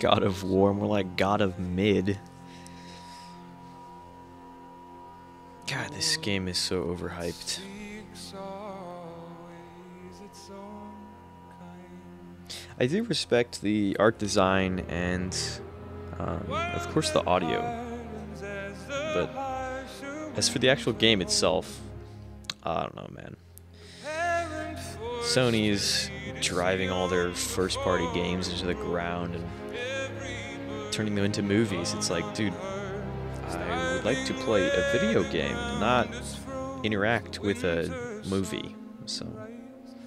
God of War, more like God of Mid. God, this game is so overhyped. I do respect the art design and, um, of course, the audio. But as for the actual game itself, I don't know, man. Sony's driving all their first party games into the ground and turning them into movies. It's like, dude, I would like to play a video game, not interact with a movie. So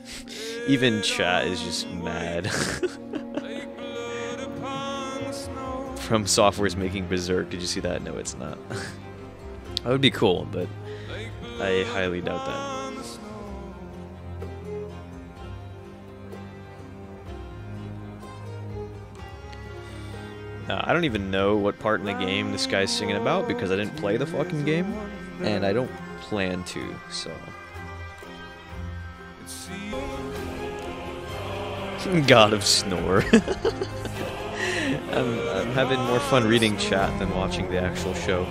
even chat is just mad. From Software's making Berserk. Did you see that? No, it's not. that would be cool, but I highly doubt that. Uh, I don't even know what part in the game this guy's singing about because I didn't play the fucking game, and I don't plan to, so. God of Snore. I'm, I'm having more fun reading chat than watching the actual show.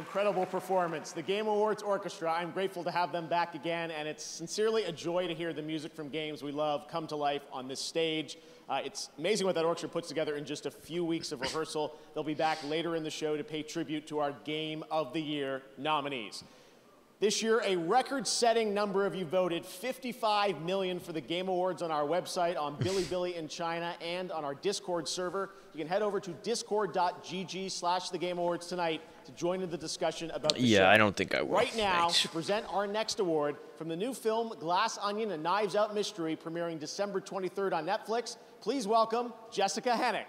Incredible performance. The Game Awards Orchestra, I'm grateful to have them back again, and it's sincerely a joy to hear the music from games we love come to life on this stage. Uh, it's amazing what that orchestra puts together in just a few weeks of rehearsal. They'll be back later in the show to pay tribute to our Game of the Year nominees. This year, a record-setting number of you voted 55 million for the Game Awards on our website, on Bilibili in China, and on our Discord server. You can head over to discord.gg slash the Game Awards tonight to join in the discussion about the Yeah, show. I don't think I will. Right now, Thanks. to present our next award from the new film Glass Onion, A Knives Out Mystery, premiering December 23rd on Netflix, please welcome Jessica Henwick.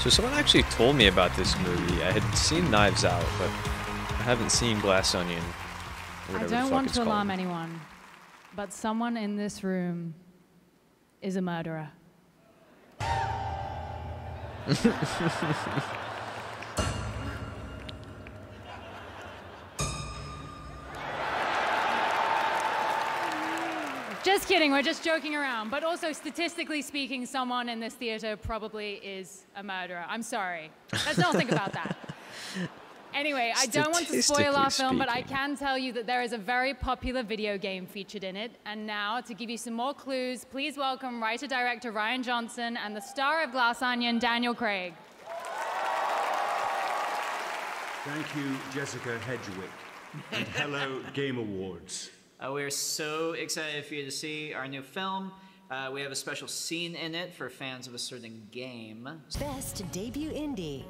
So someone actually told me about this movie. I had seen Knives Out, but I haven't seen Glass Onion. I don't want to called. alarm anyone, but someone in this room is a murderer. Just kidding, we're just joking around. But also, statistically speaking, someone in this theater probably is a murderer. I'm sorry. Let's not think about that. Anyway, I don't want to spoil our film, but I can tell you that there is a very popular video game featured in it. And now, to give you some more clues, please welcome writer director Rian Johnson and the star of Glass Onion, Daniel Craig. Thank you, Jessica Henwick. And hello, Game Awards. Uh, we're so excited for you to see our new film. Uh, we have a special scene in it for fans of a certain game. Best debut indie.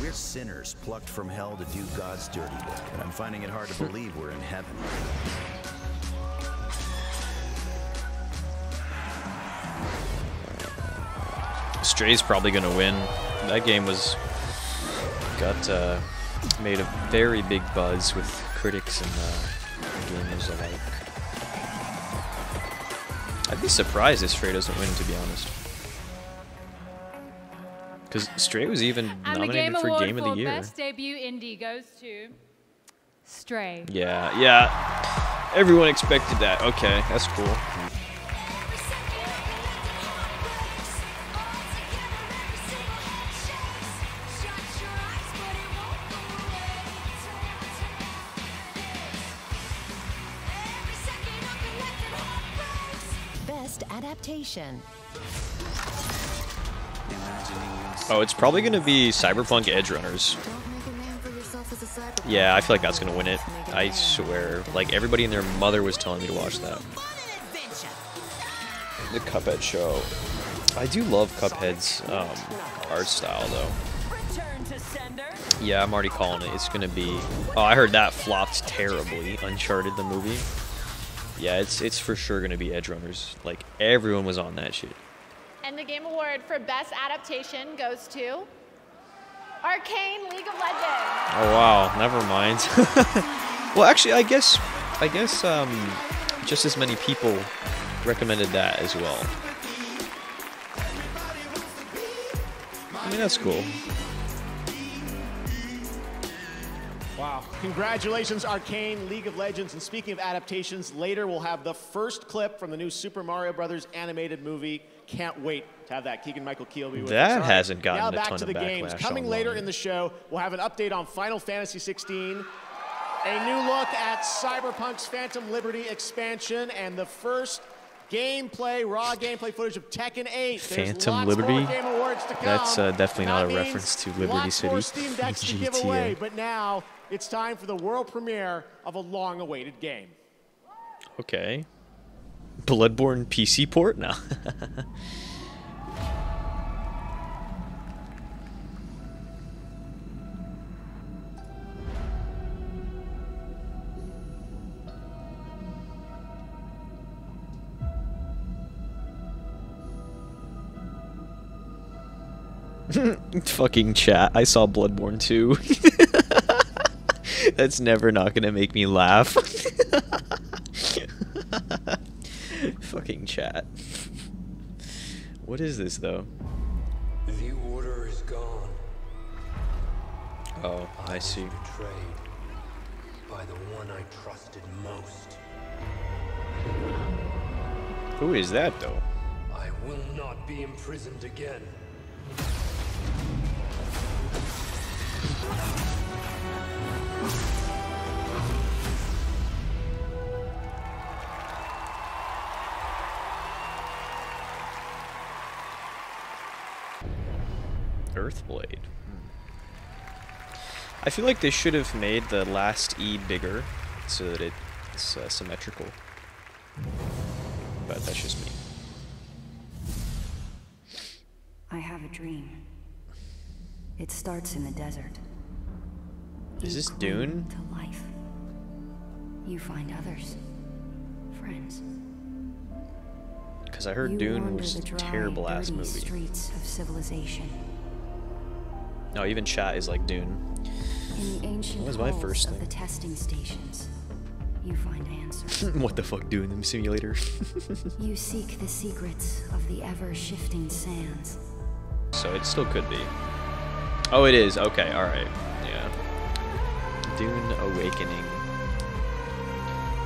We're sinners plucked from hell to do God's dirty work, and I'm finding it hard to believe we're in heaven. Stray's probably gonna win. That game was got uh, made a very big buzz with critics and uh, gamers alike. I'd be surprised if Stray doesn't win, to be honest. Because Stray was even nominated Game for Award Game of for the Year. Best Debut Indie goes to Stray. Yeah, yeah. Everyone expected that. Okay, that's cool. Adaptation. Oh, it's probably gonna be Cyberpunk Edge Runners. Yeah, I feel like that's gonna win it. I swear. Like everybody and their mother was telling me to watch that. The Cuphead show. I do love Cuphead's um, art style though. Yeah, I'm already calling it. It's gonna be. Oh, I heard that flopped terribly. Uncharted the movie. Yeah, it's it's for sure gonna be Edge Runners. Like everyone was on that shit. And the Game Award for Best Adaptation goes to Arcane League of Legends. Oh wow, never mind. well, actually, I guess I guess um, just as many people recommended that as well. I mean, that's cool. Congratulations, Arcane, League of Legends. And speaking of adaptations, later we'll have the first clip from the new Super Mario Brothers animated movie. Can't wait to have that. Keegan Michael Key will be with that us. That hasn't gotten now back to the games. Coming online. later in the show, we'll have an update on Final Fantasy 16, a new look at Cyberpunk's Phantom Liberty expansion, and the first gameplay, raw gameplay footage of Tekken 8. Phantom Liberty. That's uh, definitely not a reference to Liberty City. More Steam Decks to give away, but now it's time for the world premiere of a long-awaited game. Okay. Bloodborne PC port now. Fucking chat. I saw Bloodborne 2. That's never not gonna make me laugh. Fucking chat. What is this though? The order is gone. Oh, I, I see. Betrayed by the one I trusted most. Who is that though? I will not be imprisoned again. Earthblade. I feel like they should have made the last E bigger so that it's uh, symmetrical. But that's just me. I have a dream. It starts in the desert. Is this Dune? To life. You find others, friends. Because I heard you Dune was a terrible ass movie. Streets of civilization. No, even chat is like Dune. In the ancient what was my first thing? the testing stations, you find answers. what the fuck, Dune Simulator? you seek the secrets of the ever-shifting sands. So it still could be. Oh, it is. Okay, alright. Yeah. Dune Awakening.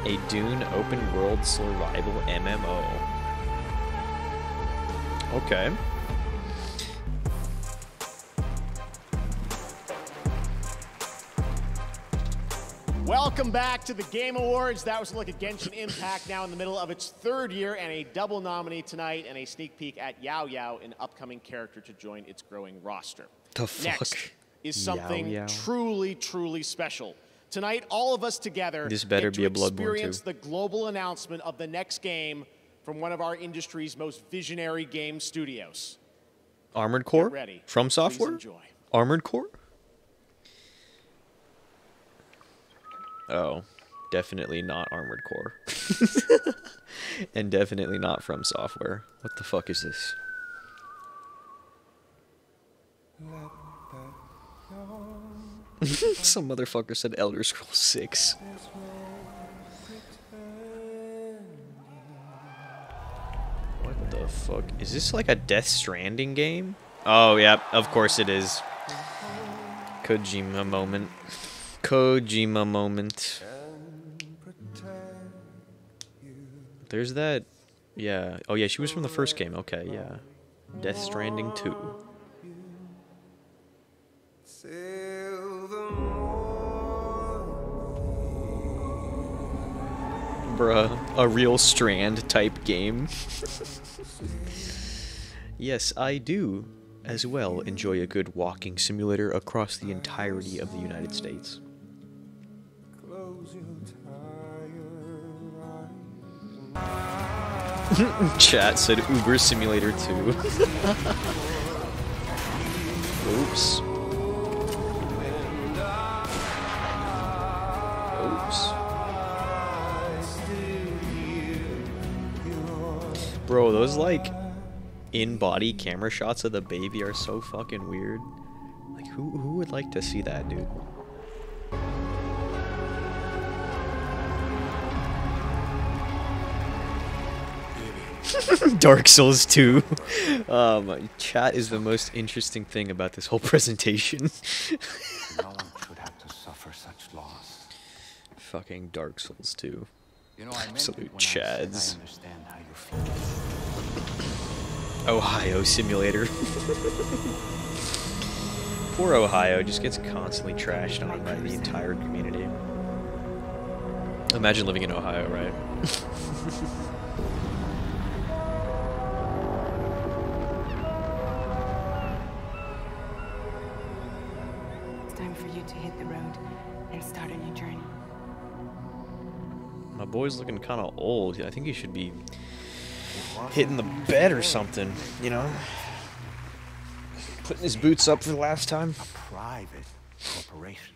A Dune open world survival MMO. Okay. Welcome back to the Game Awards. That was a look at Genshin Impact now in the middle of its third year and a double nominee tonight and a sneak peek at Yao Yao, an upcoming character to join its growing roster. The fuck? Next is something Yao Yao. truly, truly special. Tonight, all of us together This better get be to a Bloodborne experience too. the global announcement of the next game from one of our industry's most visionary game studios. Armored Core? ready. From Please Software? enjoy. Armored Core? Oh, definitely not Armored Core. and definitely not from Software. What the fuck is this? Some motherfucker said Elder Scrolls 6. What the fuck? Is this like a Death Stranding game? Oh, yeah, of course it is. Kojima moment. Kojima moment. There's that. Yeah. Oh, yeah, she was from the first game. Okay, yeah. Death Stranding 2. Bruh, a real strand type game. yes, I do as well enjoy a good walking simulator across the entirety of the United States. Chat said Uber Simulator 2. Oops. Oops. Bro, those like in-body camera shots of the baby are so fucking weird. Like who who would like to see that, dude? Dark Souls 2. Um, chat is the most interesting thing about this whole presentation. no one should have to suffer such loss. fucking Dark Souls 2. You know, I Absolute chads. I Ohio Simulator. Poor Ohio just gets constantly trashed on by the entire community. Imagine living in Ohio, right? Start a new journey. My boy's looking kind of old. I think he should be hitting the bed or something, you know? Putting his boots up for the last time. private corporation.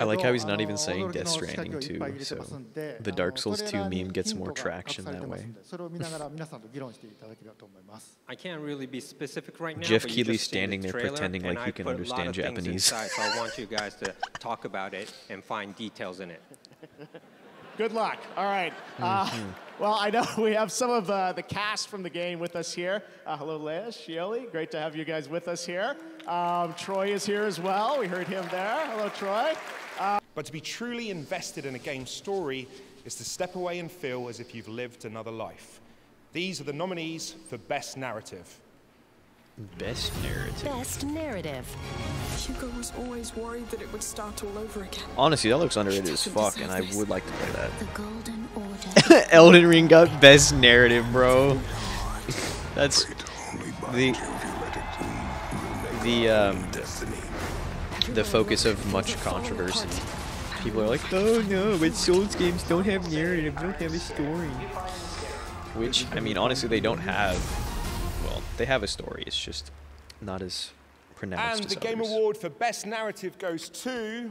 I like how he's not even saying Death Stranding 2, so the Dark Souls 2 meme gets more traction that way. I can't really be specific right now. Geoff but you Keighley's just seen standing the there trailer, pretending like he can put a lot understand Japanese. inside, so I want you guys to talk about it and find details in it. Good luck. All right. Uh, Mm-hmm. well, I know we have some of uh, the cast from the game with us here. Uh, hello, Léa, Shioli. Great to have you guys with us here. Um, Troy is here as well. We heard him there. Hello, Troy. Uh, But to be truly invested in a game's story is to step away and feel as if you've lived another life. These are the nominees for Best Narrative. Best narrative. Best narrative. Hugo was always worried that it would start all over again. Honestly, that looks underrated as fuck, and I would like to play that. The Golden Order. Elden Ring got best narrative, bro. That's the the um the focus of much controversy. People are like, "Oh no, but Souls games don't have narrative, don't have a story." Which, I mean, honestly, they don't have. Well, they have a story. It's just not as pronounced And as the Game. Award for Best Narrative goes to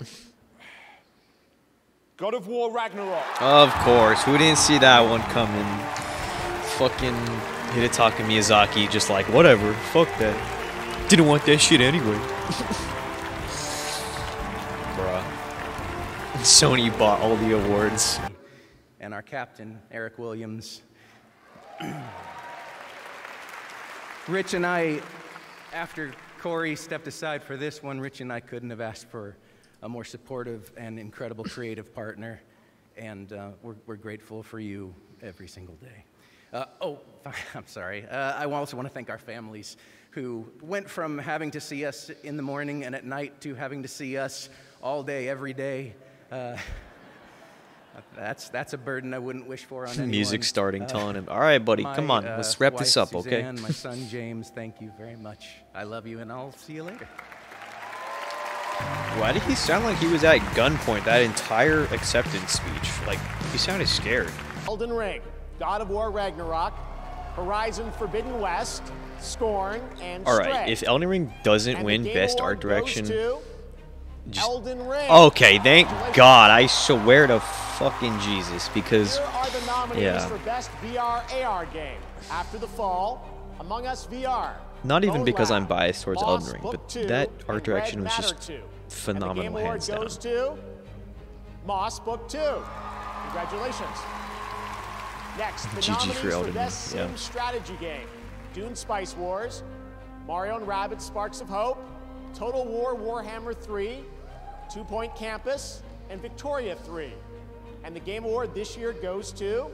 God of War Ragnarok. Of course, who didn't see that one coming? Fucking Hidetaka Miyazaki, just like whatever, fuck that. Didn't want that shit anyway. Bruh. Sony bought all the awards. and our captain, Eric Williams. Rich and I, after Cory stepped aside for this one, Rich and I couldn't have asked for a more supportive and incredible creative partner, and uh, we're, we're grateful for you every single day. Uh, oh, I'm sorry. Uh, I also want to thank our families who went from having to see us in the morning and at night to having to see us all day, every day. Uh, that's that's a burden I wouldn't wish for on anyone. Music starting, Uh, telling him, "All right, buddy, my, come on, uh, let's wrap this wife, up, okay?" Suzanne, my son James, thank you very much. I love you, and I'll see you later. Why did he sound like he was at gunpoint that entire acceptance speech? Like, he sounded scared. Elden Ring, God of War Ragnarok, Horizon Forbidden West, Scorn, and All right, if Elden Ring doesn't And win Best Art Direction, just- Elden Ring. okay, thank God. I swear to fucking Jesus, because Here are the nominees yeah, for Best VR AR Game. After the Fall, Among Us VR. not even because I'm biased towards Boss Elden Ring, but 2, that art direction was just 2. phenomenal, and the Game Award hands down. Moss Book 2. Congratulations. Next, the GG nominees for for, Elden Best Ring, yeah. Strategy Game. Dune Spice Wars, Mario and Rabbids Sparks of Hope, Total War Warhammer 3, Two Point Campus, and Victoria 3. And the Game Award this year goes to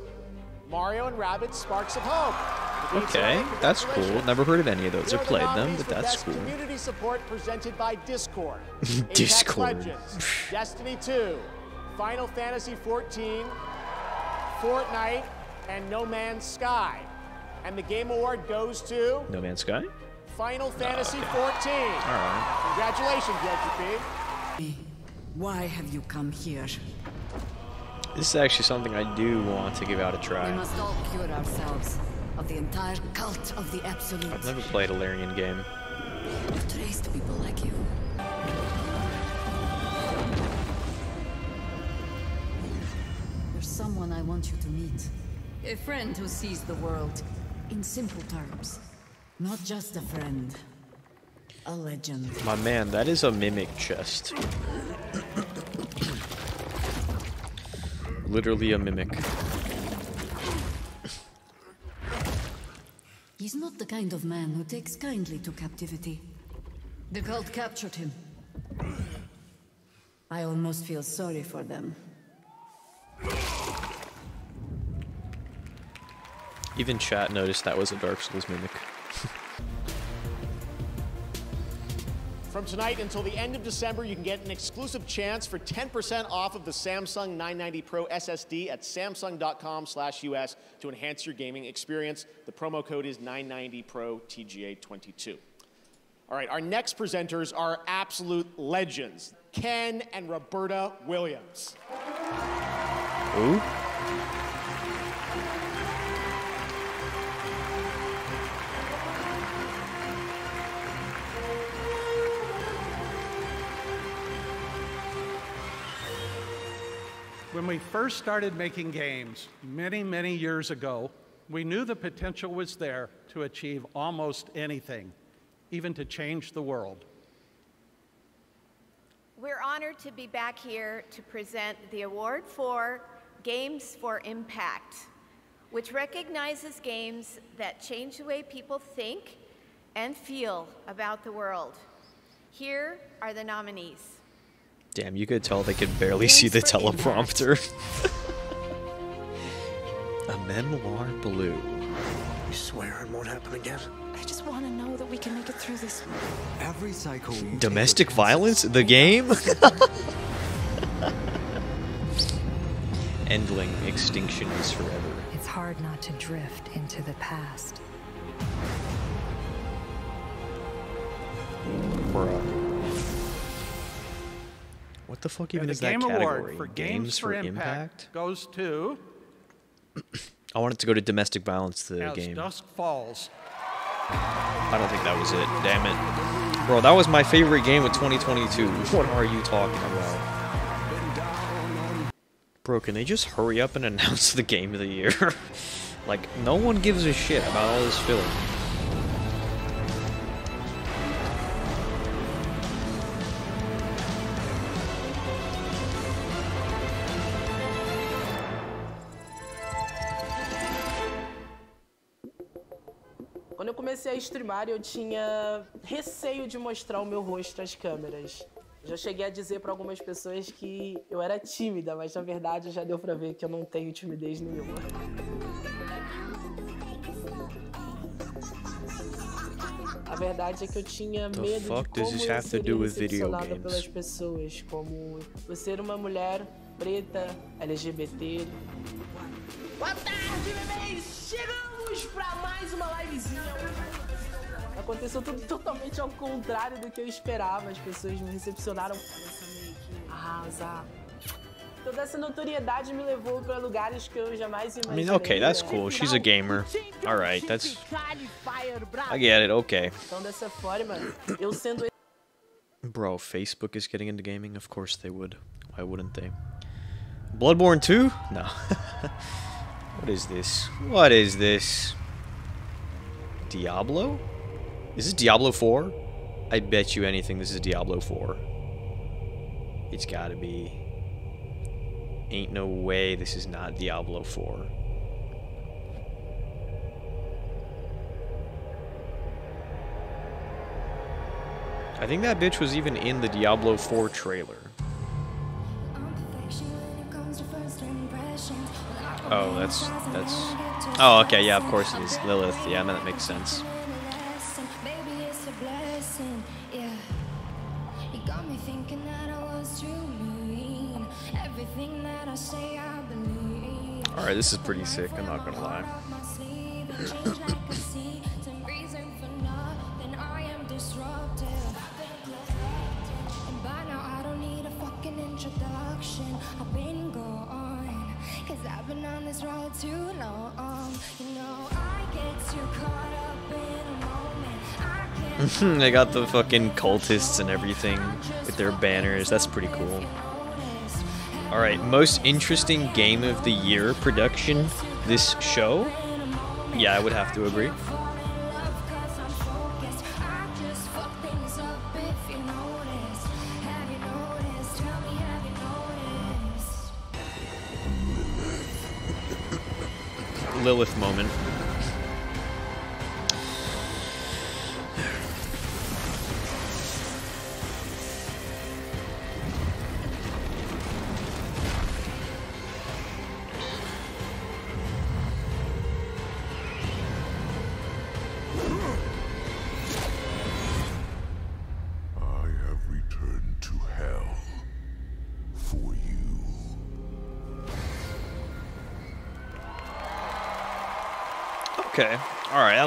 Mario and Rabbids Sparks of Hope. Okay, that's cool. Never heard of any of those or played them, but that's cool. Community support presented by Discord. Discord. Legends, Destiny 2, Final Fantasy 14, Fortnite, and No Man's Sky. And the Game Award goes to No Man's Sky? Final Fantasy 14. Alright. Congratulations, JGP. Why have you come here? This is actually something I do want to give out a try. We try. must all cure ourselves of the entire cult of the absolute. I've never played a Larian game. I've traced people like you. There's someone I want you to meet. A friend who sees the world in simple terms. Not just a friend. A legend. My man, that is a mimic chest. Literally a mimic. He's not the kind of man who takes kindly to captivity. The cult captured him. I almost feel sorry for them. Even chat noticed that was a Dark Souls mimic. From tonight until the end of December, you can get an exclusive chance for 10% off of the Samsung 990 Pro SSD at samsung.com slash US to enhance your gaming experience. The promo code is 990 Pro TGA22. All right, our next presenters are absolute legends, Ken and Roberta Williams. Ooh. When we first started making games many, many years ago, we knew the potential was there to achieve almost anything, even to change the world. We're honored to be back here to present the award for Games for Impact, which recognizes games that change the way people think and feel about the world. Here are the nominees. Damn, you could tell they could barely see the teleprompter. a memoir blue. You swear it won't happen again? I just want to know that we can make it through this. Every cycle Domestic violence? The game? Endling extinction is forever. It's hard not to drift into the past. Bruh. What the fuck even And is the that category? Award for Games, for Impact, goes to I wanted to go to domestic violence the As game. Dusk Falls. I don't think that was it. Damn it. Bro, that was my favorite game of 2022. What are you talking about? Bro, can they just hurry up and announce the game of the year? like, no one gives a shit about all this filler. Streamar, eu tinha receio de mostrar o meu rosto às câmeras. Já cheguei a dizer para algumas pessoas que eu era tímida, mas na verdade já deu pra ver que eu não tenho timidez nenhuma. A verdade é que eu tinha The medo de como eu seria pelas pessoas, como eu ser uma mulher preta, LGBT. Boa tarde, bebês! Chegamos pra mais uma livezinha. Aconteceu tudo totalmente ao contrário do que eu esperava. As pessoas me recepcionaram arrasar. Toda essa notoriedade me levou para lugares que eu jamais I imaginei. mean, okay, that's cool. She's a gamer. Alright, that's. I get it, okay. Então dessa forma, eu sendo Bro, Facebook is getting into gaming? Of course they would. Why wouldn't they? Bloodborne 2? No. what is this? What is this? Diablo? Is this Diablo 4? I bet you anything this is Diablo 4. It's gotta be. Ain't no way this is not Diablo 4. I think that bitch was even in the Diablo 4 trailer. Oh, that's that's. Oh, okay, yeah, of course it is Lilith. Yeah, that makes sense. All right, this is pretty sick. I'm not gonna lie. I've been gone, cause I've been on this road too long. You know, I get too caught up in a moment. I can't they got the fucking cultists and everything with their banners. That's pretty cool. All right, most interesting game of the year production this show? Yeah, I would have to agree. Lilith moment.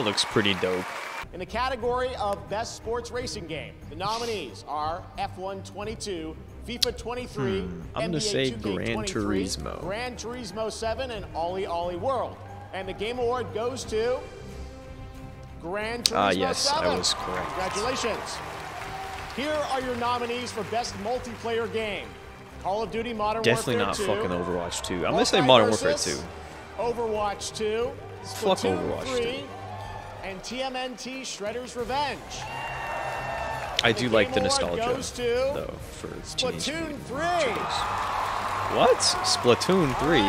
That looks pretty dope. In the category of Best Sports Racing Game, the nominees are F1 22, FIFA 23, Hmm, I'm gonna say 2K Gran Turismo. Gran Turismo 7, and OlliOlli World. And the Game Award goes to Gran Turismo Ah, yes, 7. I was correct. Congratulations. Here are your nominees for Best Multiplayer Game. Call of Duty Modern Definitely Warfare not fucking Overwatch 2. I'm gonna say Modern Warfare 2. Overwatch 2, Fuck Overwatch 3, 2. And TMNT Shredder's Revenge. I do like the nostalgia though for Splatoon Mutant 3. Ninja What? Splatoon 3?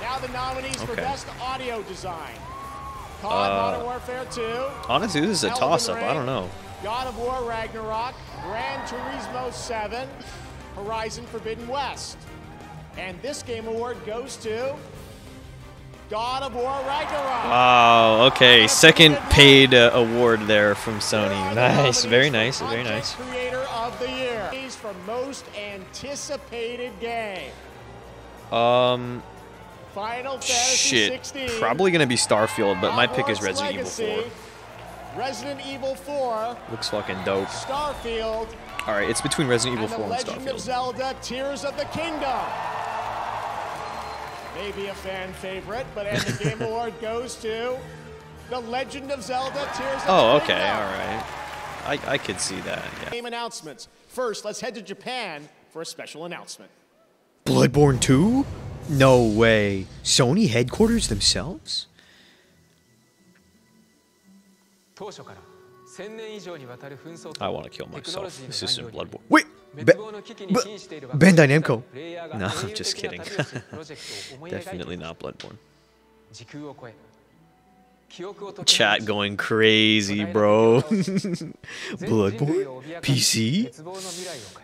Now the nominees for Okay. Best Audio Design. COD Uh, Modern Warfare 2. Honestly, this is a toss-up. I don't know. God of War Ragnarok, Gran Turismo 7, Horizon Forbidden West. And this game award goes to God of War Ragnarok. Wow. Okay. Second paid uh, award there from Sony. Nice. Very nice. Very nice. Creator of the Year. He's for most anticipated game. Um. Final Fantasy Shit. 16. Probably gonna be Starfield, but my pick is Resident Evil 4. Resident Evil 4, Looks fucking dope. Starfield, All right, it's between Resident Evil and The 4 and Legend of Zelda Tears of the Kingdom. Maybe a fan favorite, but and the Game Award goes to The Legend of Zelda Tears of Oh, the okay. Kingdom. All right. I I could see that. Yeah. Game announcements. First, let's head to Japan for a special announcement. Bloodborne 2? No way. Sony headquarters themselves? 当初から1000年以上にわたる紛争 I want to kill テクノロ myself. ジーの This 残 isn't 業に Bloodborne. Wait! Be- Bandai Namco. No, I'm just kidding. Definitely not Bloodborne. Chat going crazy, bro. Bloodborne? PC?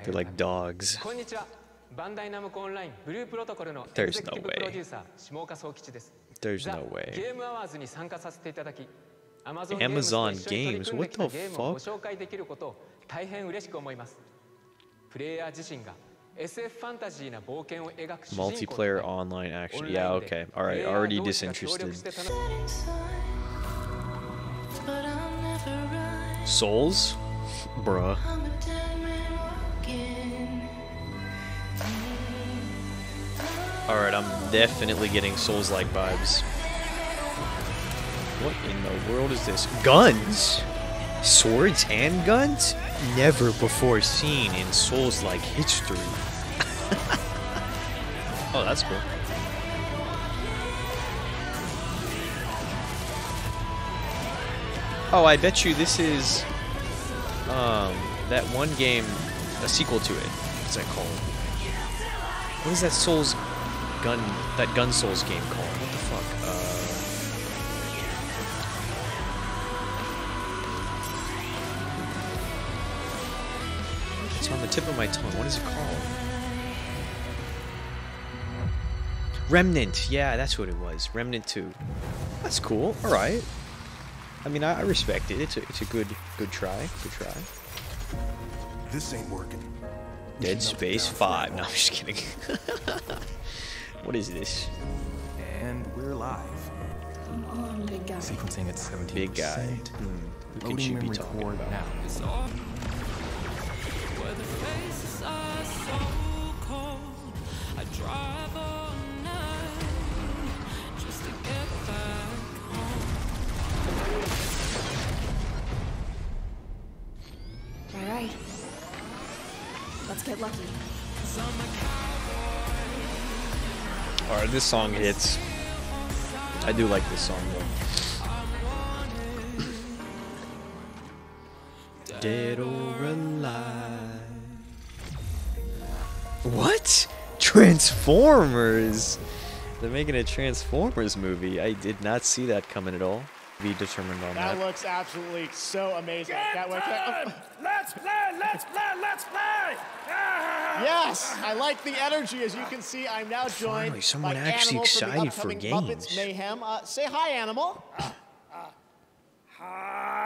They're like dogs. There's no way. There's no way. Amazon Games, what the fuck? プレイヤー自身が SF ファンタジーな冒険を描く Multiplayer online action. Yeah, okay. Alright, already disinterested. Souls? Bruh. Alright, I'm definitely getting Souls-like vibes. What in the world is this? Guns? Swords and guns? Never before seen in Souls like history. oh, that's cool. Oh, I bet you this is um, that one game, a sequel to it. What's that called? What is that Souls gun? That Gun Souls game called? Tip of my tongue. What is it called? Remnant. Yeah, that's what it was. Remnant 2. That's cool. All right. I mean, I, I respect it. It's a, it's a good good try. Good try. This ain't working. Dead Space 5. No, I'm just kidding. what is this? And we're live. Big guy. Sequencing at 17%. Big guy. Hmm. Who can she be talking core about? now. Alright, Let's get lucky. Some of cowboy. Alright, this song hits. I do like this song though. Dead or alive. What? Transformers! They're making a Transformers movie. I did not see that coming at all. Be determined on That that. looks absolutely so amazing. Can't wait to- Let's play, let's play, let's play! Yes, I like the energy. As you can see, I'm now joined Finally, someone by actually Animal from the excited for upcoming games. Muppets Mayhem. Uh, say hi, Animal.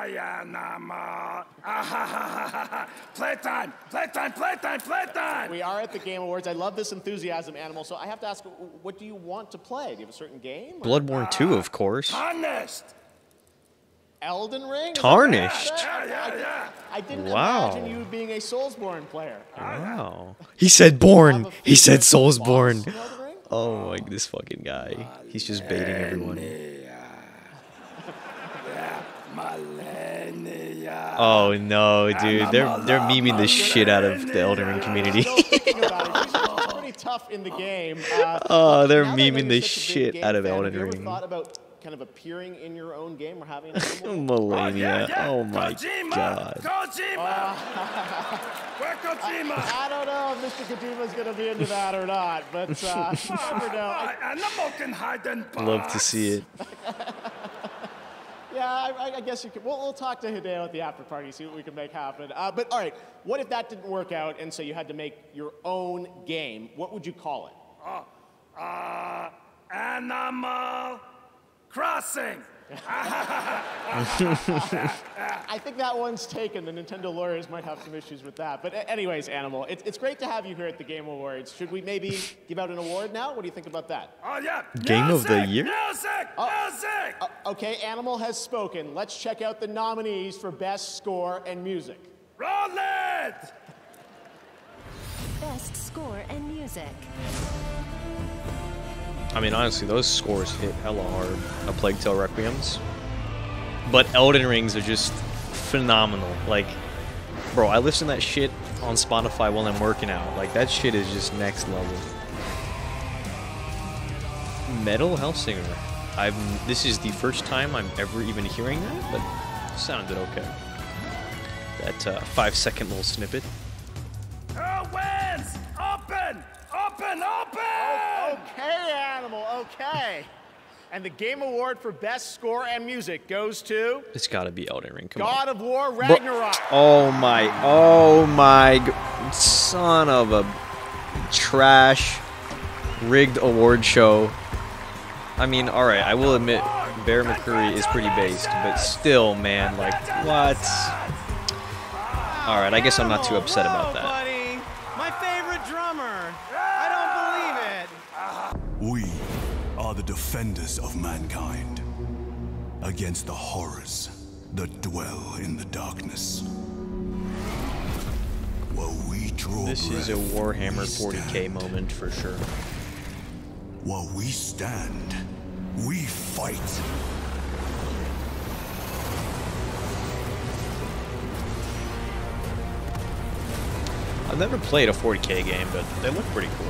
Hiya, Nama. Playtime, playtime, playtime, playtime! We are at the Game Awards. I love this enthusiasm, Animal. So I have to ask, what do you want to play? Do you have a certain game? or- Bloodborne uh, 2, of course. Honest! Elden Ring? Is that Tarnished. right? I, I didn't Wow. imagine you being a Soulsborne player. Oh, wow. He said born. He said Soulsborne. Oh my, this fucking guy. He's just baiting everyone. Oh no, dude. They're they're memeing the shit out of the Elden Ring community. Thinking about it, he's pretty tough in the game. Uh, Oh, they're now that I know memeing the you're such a big shit game out of fan, Elden have you ever Ring. thought about kind of appearing in your own game or having a Malenia. Oh my god. Kojima! Where Kojima? I, I don't know if Mr. Kojima's going to be into that or not, but uh, you never know. I- And the can hide and Love to see it. Yeah, I, I guess you could. We'll, we'll talk to Hideo at the after party, see what we can make happen. Uh, but all right, what if that didn't work out and so you had to make your own game? What would you call it? Oh, uh, Animal Crossing. I think that one's taken. The Nintendo lawyers might have some issues with that. But anyways, Animal, it's, it's great to have you here at the Game Awards. Should we maybe give out an award now? What do you think about that? Oh yeah. Game of the year? Music! Music! Uh, okay, Animal has spoken. Let's check out the nominees for Best Score and Music. Roll it! Best score and music. I mean, honestly, those scores hit hella hard. A Plague Tale Requiems. But Elden Rings are just phenomenal. Like, bro, I listen to that shit on Spotify while I'm working out. Like, that shit is just next level. Metal Hellsinger. I've this is the first time I'm ever even hearing that, but sounded okay. That uh, five second little snippet. Okay. And the Game Award for Best Score and Music goes to It's got to be Elden Ring. Come on. God of War Ragnarok. Oh my, oh my, son of a trash rigged award show. I mean, all right, I will admit Bear McCreary is pretty based, but still, man, like what? All right, I guess I'm not too upset about that. buddy. My favorite drummer. I don't believe it. We are the defenders of mankind against the horrors that dwell in the darkness. While we draw This is a Warhammer 40k moment for sure. While we stand, we fight. I've never played a 40k game, but they look pretty cool.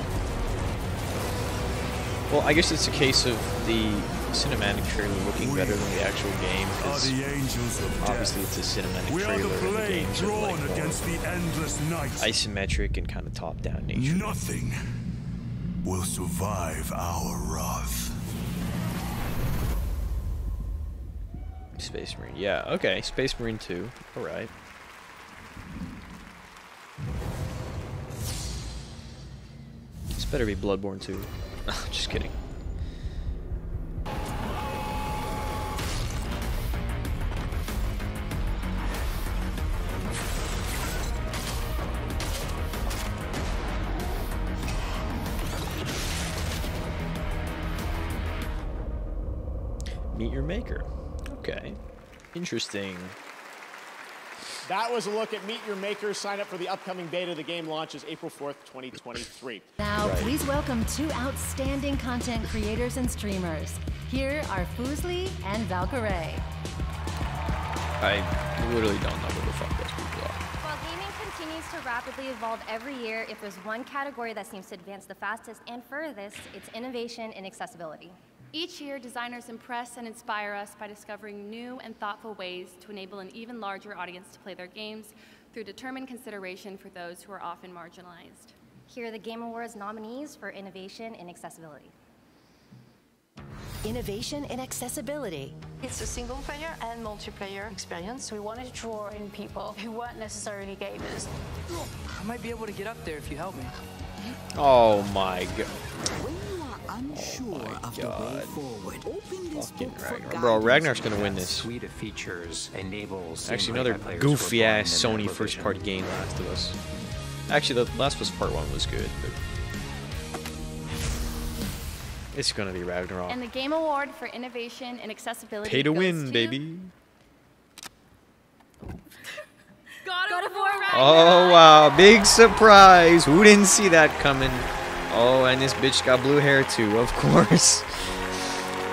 Well, I guess it's a case of the cinematic trailer looking better than the actual game, because the angels of death. obviously it's a cinematic We are trailer, the and the games are drawn like more against the endless night. isometric and kind of top-down nature. Nothing will survive our wrath. Space Marine, yeah, okay, Space Marine 2, alright. This better be Bloodborne 2. Just kidding. Meet your maker. Okay. Interesting. That was a look at Meet Your Makers. Sign up for the upcoming beta. The game launches April 4th, 2023. Now, Right. please welcome two outstanding content creators and streamers. Here are Fuslie and Valkyrae. I literally don't know who the fuck those people are. While gaming continues to rapidly evolve every year, if there's one category that seems to advance the fastest and furthest, it's innovation and accessibility. Each year, designers impress and inspire us by discovering new and thoughtful ways to enable an even larger audience to play their games through determined consideration for those who are often marginalized. Here are the Game Awards nominees for innovation in accessibility. Innovation in accessibility. It's a single player and multiplayer experience. We wanted to draw in people who weren't necessarily gamers. I might be able to get up there if you help me. Oh my god unsure oh of God. the way forward. Open this Fucking book Ragnar. for Bro, Ragnar's gonna win this. Suite of features enables Actually, another goofy ass Sony first party game, Last of Us. Actually, the Last of Us Part One was good, but it's gonna be Ragnarok. And the Game Award for Innovation and Accessibility. Pay to win, to... baby. God of War Ragnarok. Oh wow! Big surprise. Who didn't see that coming? Oh, and this bitch got blue hair too, of course.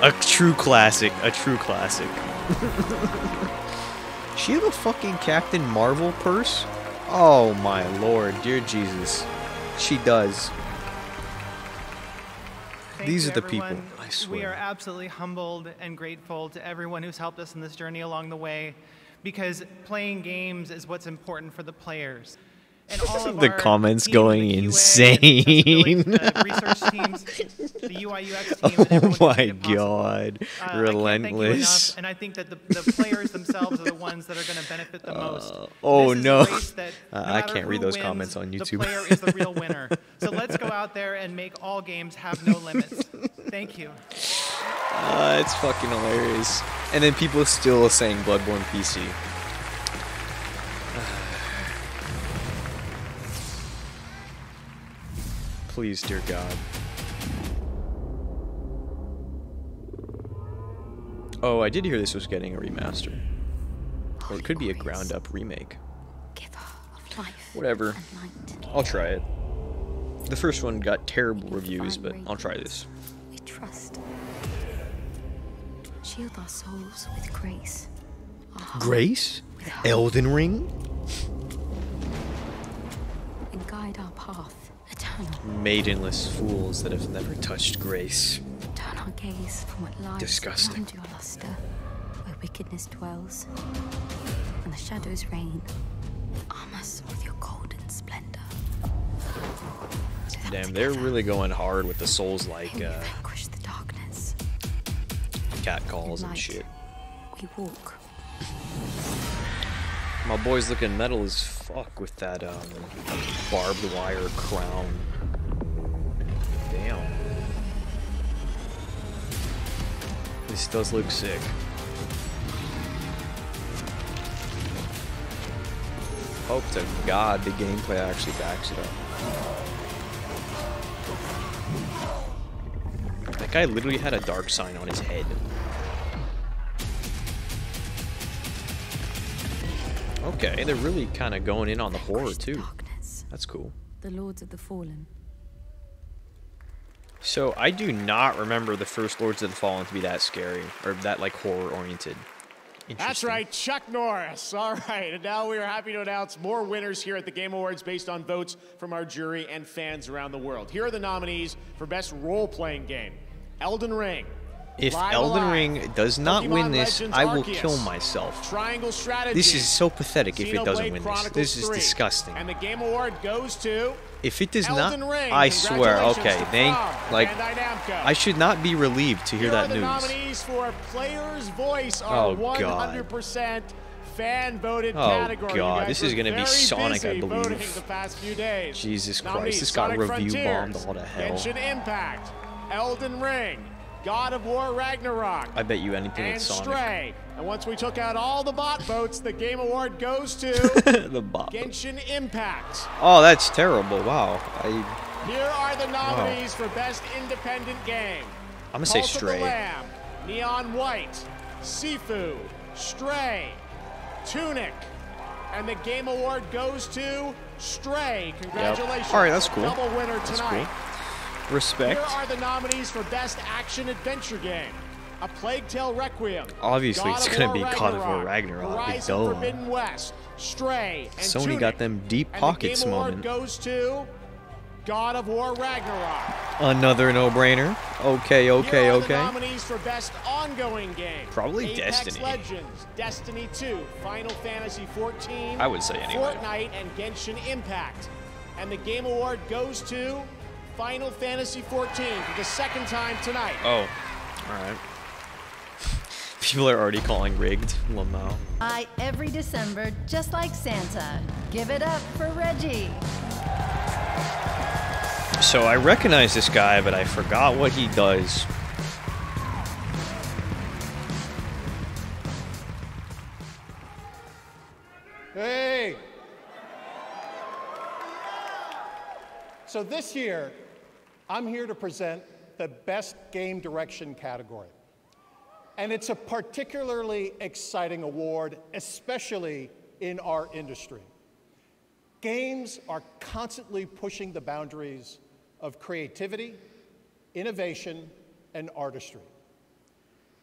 A true classic, a true classic. she have a fucking Captain Marvel purse? Oh my lord, dear Jesus. She does. Thank These you, are the people, everyone. I We are absolutely humbled and grateful to everyone who's helped us in this journey along the way because playing games is what's important for the players. And all of the comments going the insane. the research teams, the UI UX team, oh my made it possible. god. Uh, I can't thank you Relentless. enough, and I think that the, the players themselves are the ones that are going to benefit the most. oh no. Uh, no I can't read those wins, comments on YouTube. The player is the real winner. So let's go out there and make all games have no limits. Thank you. Uh, it's fucking hilarious. And then people still saying Bloodborne PC. Please, dear God. Oh, I did hear this was getting a remaster. Or it could be a ground up remake. Whatever. I'll try it. The first one got terrible reviews, but I'll try this. We trust. Shield our souls with grace. Grace? with Elden Ring? And guide our path eternal. Maidenless fools that have never touched grace. Turn our gaze from what lies Disgusting. beyond your luster, where wickedness dwells, and the shadows reign. Arm us with your golden splendor. Damn, they're really going hard with the souls like uh, the darkness. cat calls and shit. We walk. My boy's looking metal as fuck with that um, barbed wire crown. Damn. This does look sick. Hope to God the gameplay actually backs it up. That guy literally had a dark sign on his head. Okay, they're really kind of going in on the horror too. That's cool. The lords of the fallen. So I do not remember the first Lords of the Fallen to be that scary or that like horror oriented. That's right, Chuck Norris. All right, and now we are happy to announce more winners here at the Game Awards based on votes from our jury and fans around the world. Here are the nominees for Best Role Playing Game Elden Ring. If Live Elden Alive, Ring does not Pokemon win this, Legends I will Arceus, kill myself. This is so pathetic if it doesn't win this. Chronicles This is 3. disgusting. And the Game Award goes to If it does Elden not, Ring. I swear, okay, thank, like, I should not be relieved to hear Here that news. nominees for Player's Voice, our Oh, God. 100% fan voted Oh, category. God, this is gonna be Sonic, I believe. The past few days. Jesus Christ, Nominees, this got Sonic review Frontiers, bombed all to hell. Genshin Impact, Elden Ring, God of War Ragnarok, I bet you anything and it's Sonic. Stray. And once we took out all the bot votes, the Game Award goes to the bot. Genshin Impact. Oh, that's terrible. Wow. I Here are the nominees for Best Independent Game. I'ma say Pulse of Stray. Lamb, Neon White, Sifu, Stray, Tunic, and the Game Award goes to Stray. Congratulations. Yep. All right, that's cool. Double winner That's tonight. Cool. Respect. Here are the nominees for Best Action Adventure Game. A Plague Tale Requiem. Obviously, God it's gonna War be God of War Ragnarok, Horizon duh. Forbidden West, Stray, and Sony Tunic. got them deep And pockets the Game Award moment. goes to God of War Ragnarok. Another no-brainer. Okay, okay, Here are the okay. nominees for Best Ongoing Game. Probably Apex Destiny. Legends, Destiny 2, Final Fantasy 14. I would say anyway. Fortnite and Genshin Impact. And the Game Award goes to Final Fantasy XIV for the second time tonight. Oh, all right. People are already calling rigged Lamau. Buy every December just like Santa. Give it up for Reggie. So I recognize this guy, but I forgot what he does. Hey! So this year, I'm here to present the Best Game Direction category. And it's a particularly exciting award, especially in our industry. Games are constantly pushing the boundaries of creativity, innovation, and artistry.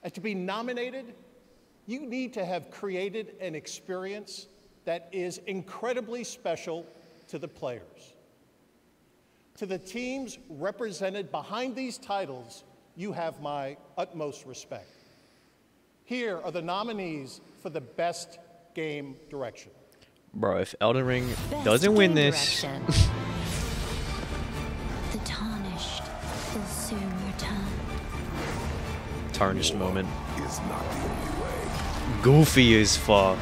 And to be nominated, you need to have created an experience that is incredibly special to the players. To the teams represented behind these titles, you have my utmost respect. Here are the nominees for the Best Game Direction. Bro, if Elden Ring Best doesn't win this. The tarnished will soon return. tarnished moment. Is not the only way. Goofy as fuck.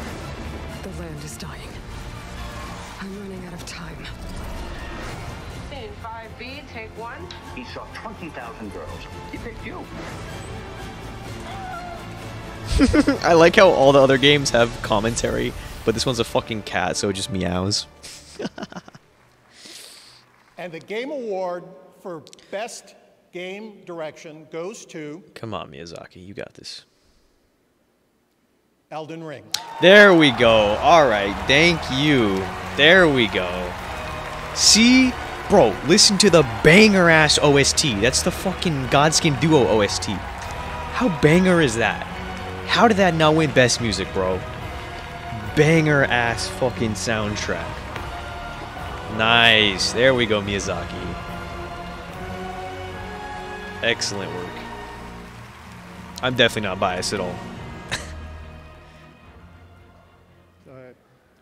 In 5B, take one. He saw 20,000 girls. He picked you. I like how all the other games have commentary, but this one's a fucking cat, so it just meows. And the Game Award for Best Game Direction goes to Come on, Miyazaki, you got this. Elden Ring. There we go. All right, thank you. There we go. See, bro, listen to the banger ass OST. That's the fucking Godskin Duo OST. How banger is that? How did that not win Best Music, bro? Banger ass fucking soundtrack. Nice. There we go, Miyazaki. Excellent work. I'm definitely not biased at all.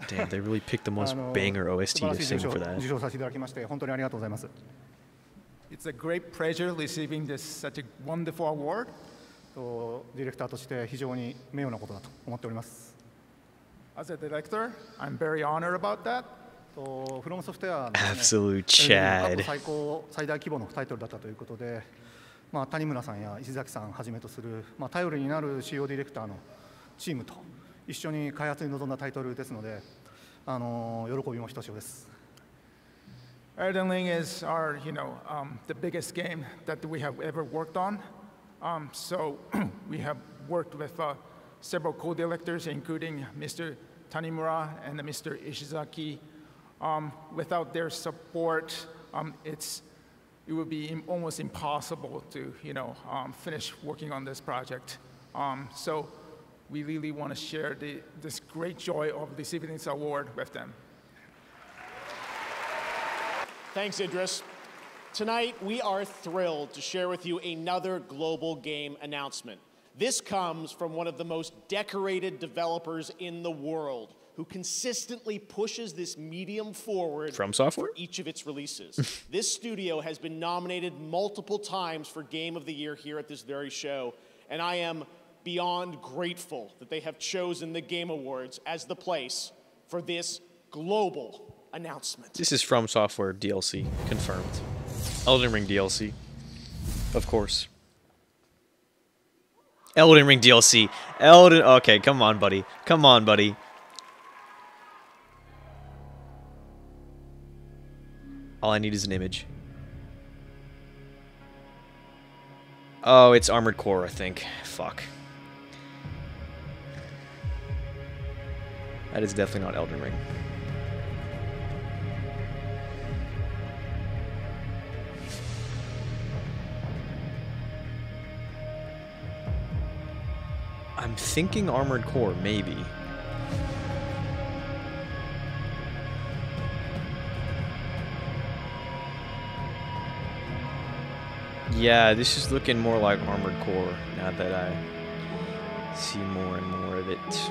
Damn, they really picked the most banger OST to sing 受賞 for that. 受賞させていただきまして本当にありがとうございます。It's a great pleasure receiving this such a wonderful award. とディレクターとして非常に名誉なことだと思っております。As a director, I'm very honored about that. とフロムソフトウェアの Absolute 過 Chad. 去最高最大規模のタイトルだったということで、まあ、谷村さんや石崎さんはじめとする、まあ、頼りになる主要ディレクターのチームと一緒に開発に臨んだタイトルですので、あの喜びもひとしおです。 Elden Ring is our, you know, um, the biggest game that we have ever worked on. Um, so we have worked with uh, several co-directors, including Mr. Tanimura and Mr. Ishizaki. Um, without their support, um, it's it would be im- almost impossible to, you know, um, finish working on this project. Um, so we really want to share the, this great joy of receiving this award with them. Thanks, Idris. Tonight, we are thrilled to share with you another global game announcement. This comes from one of the most decorated developers in the world who consistently pushes this medium forward From Software? for each of its releases. this studio has been nominated multiple times for Game of the Year here at this very show, and I am beyond grateful that they have chosen the Game Awards as the place for this global announcement. This is from software DLC confirmed. Elden Ring DLC, of course. Elden Ring DLC. Elden. Okay, come on, buddy. Come on, buddy. All I need is an image. Oh, it's Armored Core, I think. Fuck. That is definitely not Elden Ring. I'm thinking Armored Core, maybe. Yeah, this is looking more like Armored Core now that I see more and more of it.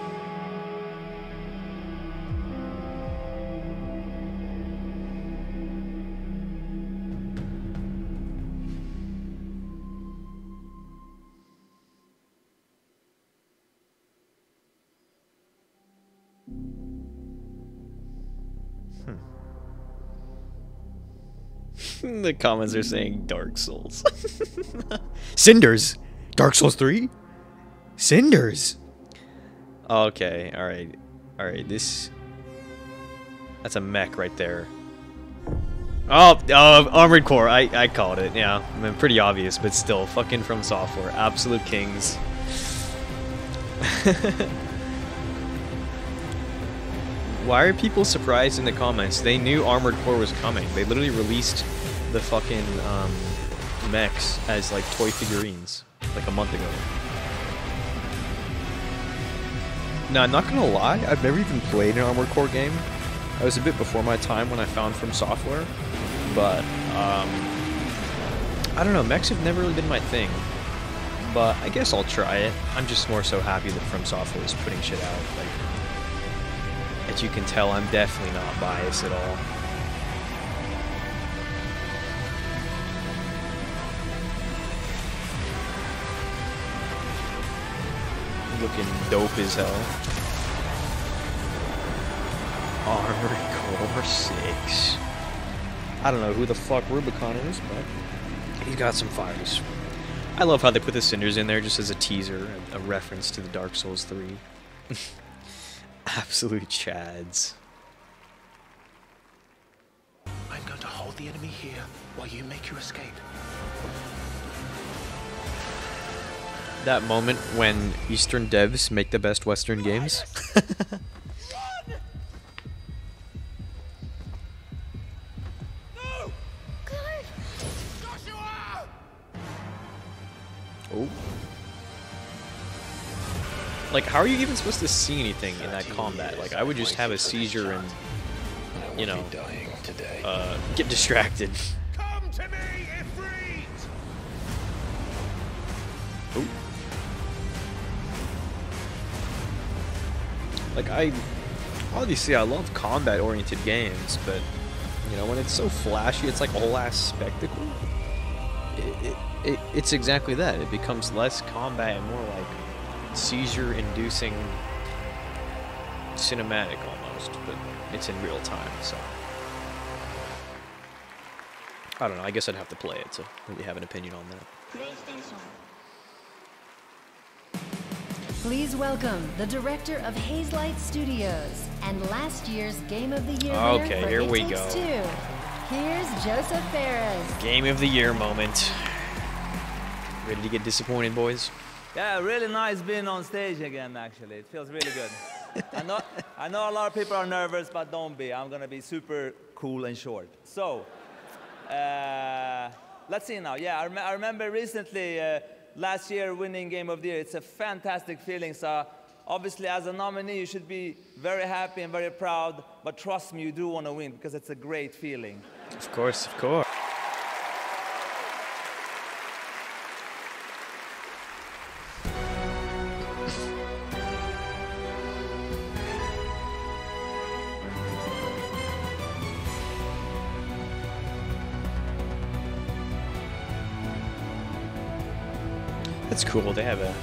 The comments are saying Dark Souls. Cinders? Dark Souls 3? Cinders? Okay, alright. Alright, this... That's a mech right there. Oh, uh, Armored Core. I, I called it, yeah. I mean, pretty obvious, but still. Fucking from software. Absolute kings. Why are people surprised in the comments? They knew Armored Core was coming. They literally released the fucking um, mechs as like toy figurines like a month ago. Now, I'm not gonna lie, I've never even played an Armored Core game. I was a bit before my time when I found From Software, but um, I don't know, mechs have never really been my thing. But I guess I'll try it. I'm just more so happy that From Software is putting shit out. Like, as you can tell, I'm definitely not biased at all. Looking dope as hell. Armored Core 6. I don't know who the fuck Rubicon is, but he's got some fires. I love how they put the cinders in there just as a teaser, a, a reference to the Dark Souls 3. Absolute chads. I'm going to hold the enemy here while you make your escape. That moment when Eastern devs make the best Western games. Oh. Like, how are you even supposed to see anything in that combat? Like, I would just have a seizure and, you know, uh, get distracted. Ooh. Like, I, obviously I love combat-oriented games, but, you know, when it's so flashy, it's like a whole ass spectacle. It, it, it, it's exactly that. It becomes less combat and more like seizure-inducing cinematic almost, but it's in real time, so. I don't know, I guess I'd have to play it to really have an opinion on that. Please welcome the director of Hazelight Studios and last year's Game of the Year Okay, winner for here It we Takes go. Two. Here's Josef Fares. Game of the year moment. Ready to get disappointed, boys? Yeah, really nice being on stage again, actually. It feels really good. I, know, I know a lot of people are nervous, but don't be. I'm going to be super cool and short. So, uh, let's see now. Yeah, I, rem- I remember recently, uh, last year, winning Game of the Year. It's a fantastic feeling. So, obviously, as a nominee, you should be very happy and very proud. But trust me, you do want to win because it's a great feeling. Of course, of course. Cool. They have a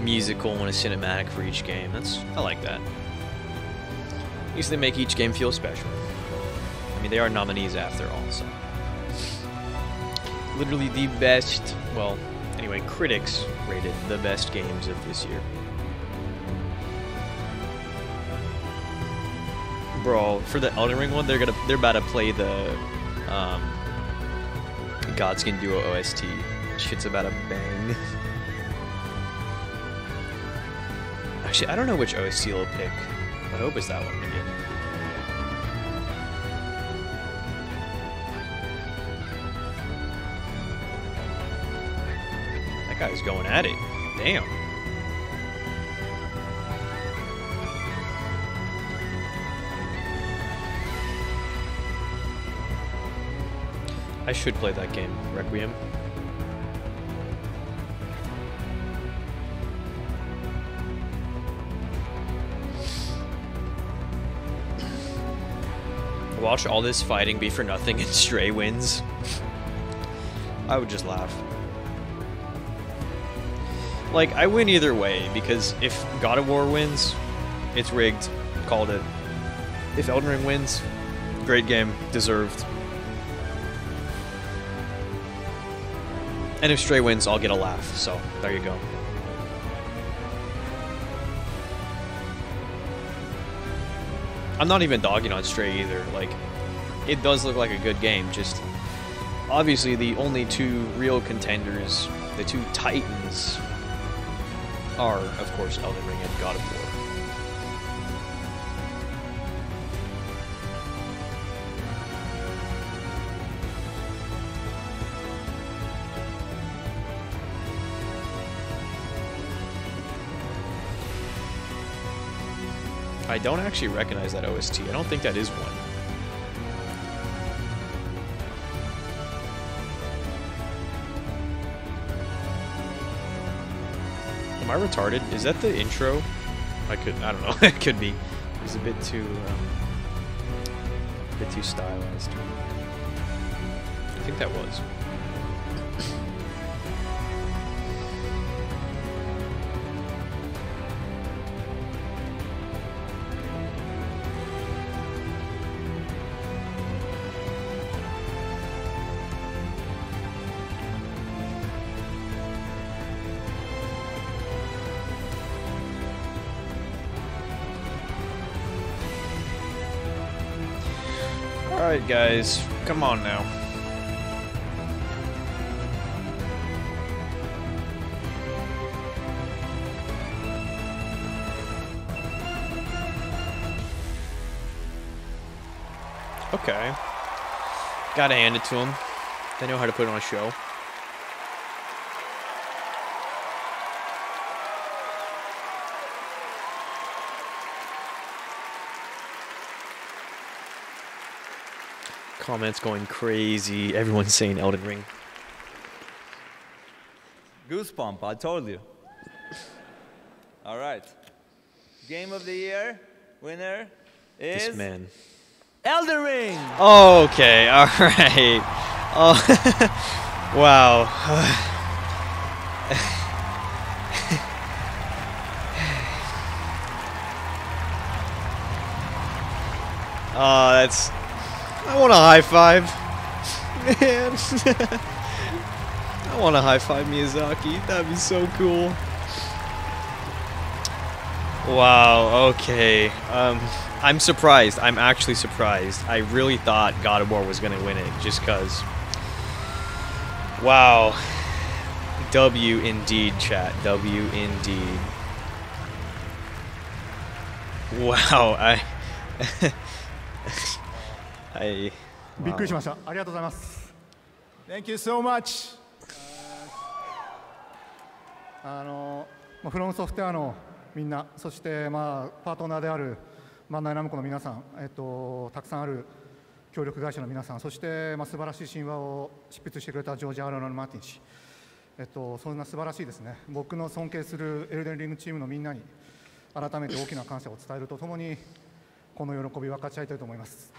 musical and a cinematic for each game. That's I like that. At least they make each game feel special. I mean, they are nominees after all, so. Literally the best, well, anyway, critics rated the best games of this year. Bro, for the Elden Ring one, they're gonna they're about to play the um, Godskin Duo OST. Shit's about to bang. Actually, I don't know which OST will pick. I hope it's that one again. That guy's going at it. Damn. I should play that game, Requiem. Watch all this fighting be for nothing and Stray wins. I would just laugh. Like, I win either way, because if God of War wins, it's rigged. Called it. If Elden Ring wins, great game. Deserved. And if Stray wins, I'll get a laugh, so there you go. I'm not even dogging on Stray either. Like, it does look like a good game. Just obviously the only two real contenders, the two titans, are of course Elden Ring and God of War. I don't actually recognize that OST. I don't think that is one. Am I retarded? Is that the intro? I could, I don't know. it could be. It's a bit too, um, a bit too stylized. I think that was. Alright, guys. Come on now. Okay. Gotta hand it to them. They know how to put on a show. Comments going crazy. Everyone's saying Elden Ring. Goosebump, I told you. All right. Game of the year winner is This man. Elden Ring. Okay, alright. Oh, wow. Oh, that's. I want a high five. Man. I want to high five Miyazaki. That'd be so cool. Wow, okay. Um, I'm surprised. I'm actually surprised. I really thought God of War was going to win it just because. Wow. W indeed, chat. W indeed. Wow, I. I. びっくりしました。ありがとうございます。Thank you so much. あのフロムソフトウェアのみんな、そしてまあパートナーであるバンダイナムコの皆さん、えっとたくさんある協力会社の皆さん、そしてまあ素晴らしい神話を執筆してくれたジョージ・アーロン・マーティン氏、えっとそんな素晴らしいですね。僕の尊敬するエルデンリングチームのみんなに改めて大きな感謝を伝えるとともにこの喜び分かち合いたいと思います。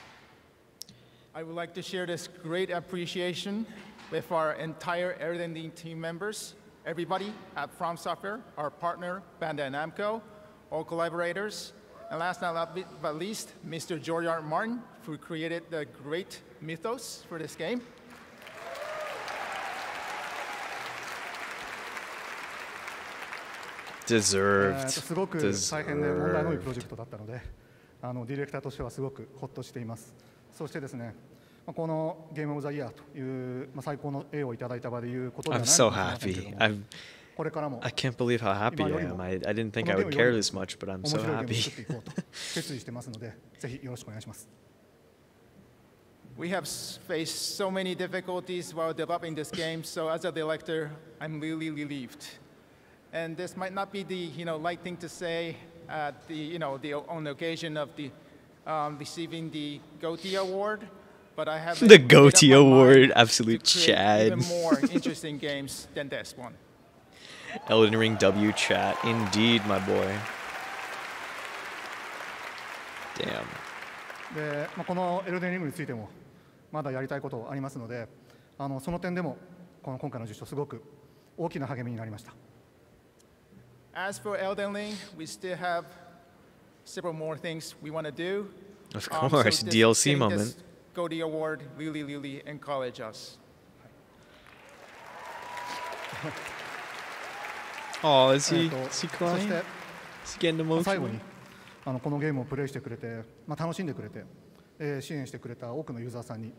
I would like to share this great appreciation with our entire Elden Ring team members, everybody at From Software, our partner, Bandai Namco, all collaborators, and last but not least, Mr. George R. Martin, who created the great mythos for this game. Deserved. すごく大変で問題の多いプロジェクトだったので、あのディレクターとしてはすごくほっとしています。そしてですね、このゲームオブザイヤーという、まあ、最高の栄をいただいた場でいうことではない I'm so happy. I'm I can't believe how happy I am. I, didn't think I would care this much, but I'm so happy. we have faced so many difficulties while developing this game, so as a director, I'm really relieved. And this might not be the you know light thing to say at the you know the on the occasion of the um, receiving the GOTY award, The made up Goatee my mind Award, to absolute create Chad. Even more interesting games than this one. Elden Ring W chat. Indeed, my boy. Damn. で、まあ、このエルデンリングについてもまだやりたいことありますので、あのその点でもこの今回の受賞すごく大きな励みになりました。 As for Elden Ring, we still have several more things we want to do. Of Um, so course, this- DLC getting moment. Goldie Award really, really encourage us. Oh, is え he? Is he そ crying? Is he getting まあ最後 emotional? にあのこのゲームをプレイしてくれて、まあ、楽しんでくれて、えー支援してくれた多くのユーザーさんに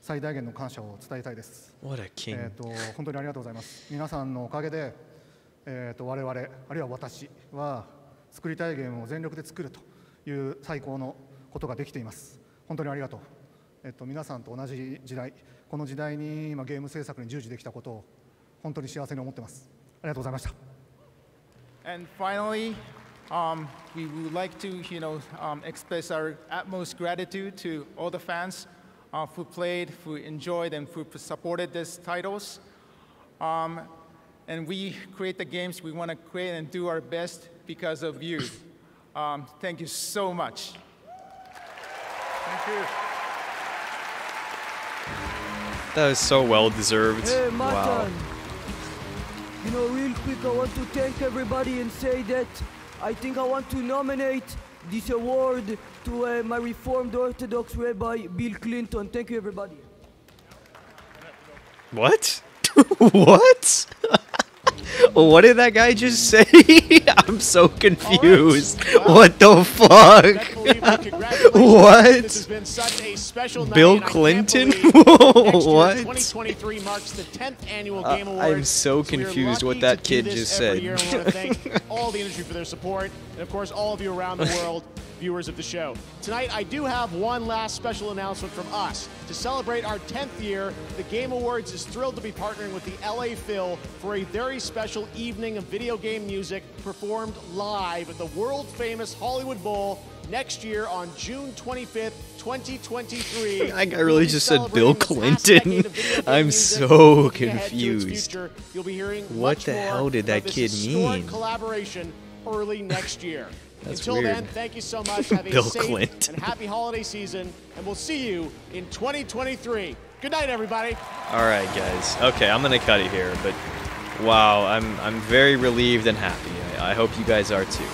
最大限の感謝を伝えたいです。What a king. えー、と本当にありがとうございます。皆さんのおかげで、えー、と我々、あるいは私は作りたいゲームを全力で作るという最高のことができています。本当にありがとう。えー、と皆さんと同じ時代、この時代に今ゲーム制作に従事できたことを本当に幸せに思ってます。ありがとうございました。And finally, Um, we would like to, you know, um, express our utmost gratitude to all the fans uh, who played, who enjoyed, and who supported these titles. Um, and we create the games we want to create and do our best because of you. Um, thank you so much. Thank you. That was so well deserved. Hey, wow. You know, real quick, I want to thank everybody and say that I think I want to nominate this award to uh, my Reformed Orthodox Rabbi Bill Clinton. Thank you, everybody. What? what? what did that guy just say? I'm so confused. What the fuck? what? Bill Clinton? what? 2023 marks the 10th annual Uh, Game I'm so so confused what that kid just said. I want to thank all the industry for their support, and of course, all of you around the world, viewers of the show. Tonight, I do have one last special announcement from us. To celebrate our 10th year, the Game Awards is thrilled to be partnering with the LA Phil for a very special evening of video game music performed live at the world famous Hollywood Bowl next year on June 25th, 2023. That guy really just said Bill Clinton. I'm so confused. You'll be hearing What the hell did that kid mean? collaboration early next year. That's Until weird. then, thank you so much. Have a Bill safe Clinton. and happy holiday season, and we'll see you in 2023. Good night, everybody. All right, guys. Okay, I'm gonna cut it here, but wow, I'm I'm very relieved and happy. I, I hope you guys are too.